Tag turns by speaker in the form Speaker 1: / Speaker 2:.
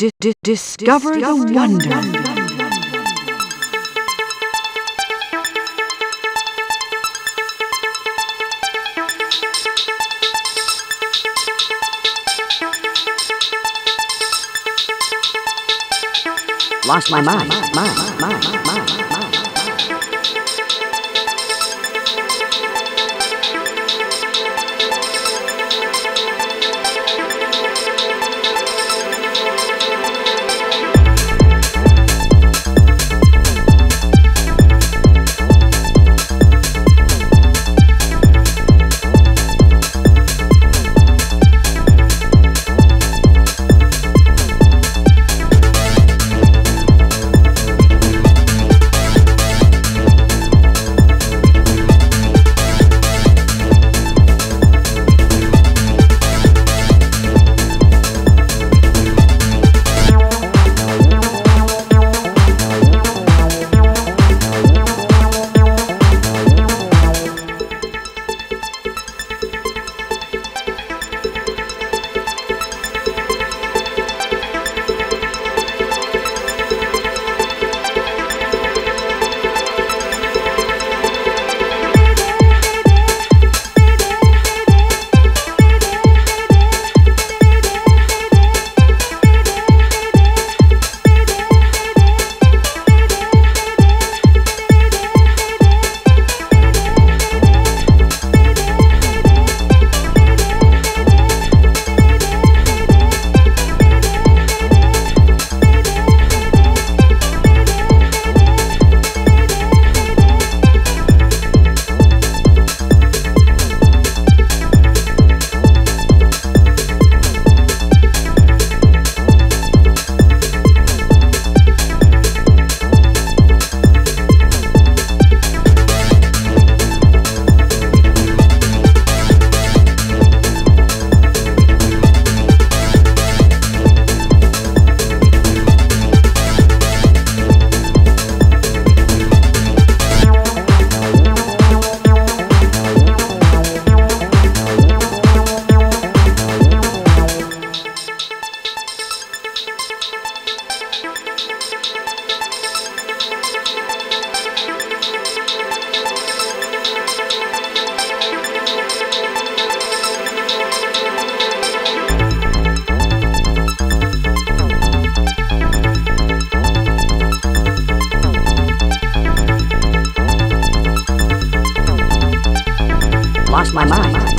Speaker 1: di- di- discover, the wonder.
Speaker 2: Lost my mind, mind, mind, mind, mind, my mind.